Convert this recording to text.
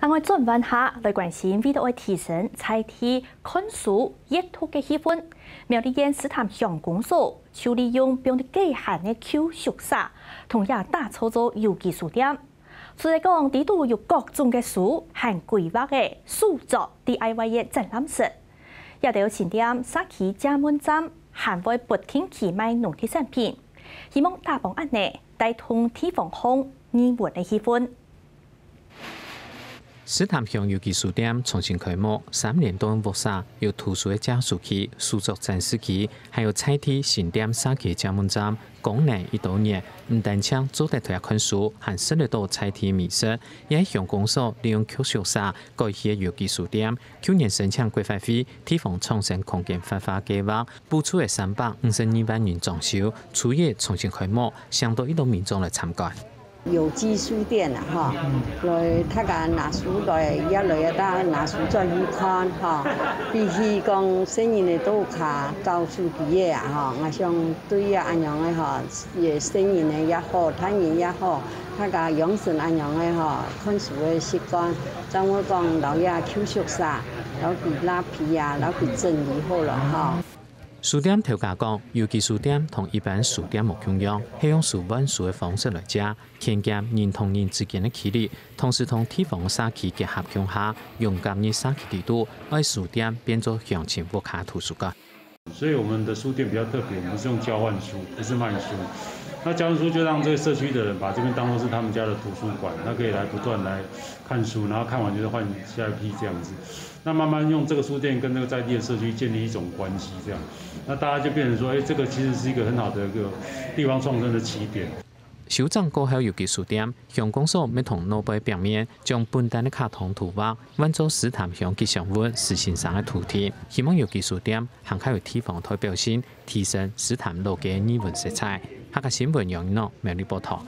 另外，转弯下来关心，为了提升在地看书阅读的气氛，苗栗县斯坦乡公所就利用标的机限的 Q 宿舍，同样打造做游记书店。所以讲，地度有各种的书和规划的数作 DIY 的展览室，也有前店沙奇加盟站，还会不停期卖农特产品，希望大帮安内带动地方风人文的气氛。史潭乡游记书店重新开幕，三年多屋舍有图书的加速器、书桌展示器，还有菜体新店沙溪加盟站，功能一多年，唔单枪做得台看书，还设立到菜体美食，也向公所利用 Q 宿舍改起游记书店。去年申请规划费，提防创新空间发发计划，补出的三百五十二万元装修，初夜重新开幕，相当一多民众来参观。有机书店啊，哈，来他家拿书来，一来一打拿书再去看，哈，比起讲新人的都卡高书毕业啊，哈，我想对呀安样的哈，也生意呢也好，他人也好，他家养成安样的哈，看书的习惯，像我讲老爷抽宿舍，老皮拉皮呀，老皮整理好了哈。书店调价讲，尤其书店同一般书店无共样，是用书本书的方式来写，增加人同人之间的距离，同时同地方社区结合向下，用今日社区地图，爱书店变作乡亲不卡图书馆。所以我们的书店比较特别，我们是用交换书，不是卖书。那交换书就让这个社区的人把这边当做是他们家的图书馆，他可以来不断来看书，然后看完就是换下一批这样子。那慢慢用这个书店跟那个在地的社区建立一种关系，这样，那大家就变成说，哎，这个其实是一个很好的一个地方创生的起点。首长过后，有记书店向公所要同诺贝表面将本单的卡通图画换做斯坦向吉祥物实心上的图题，希望有记书店还可以地方代表性，提升斯坦路的人文色彩。哈个新闻由呢，美丽报道。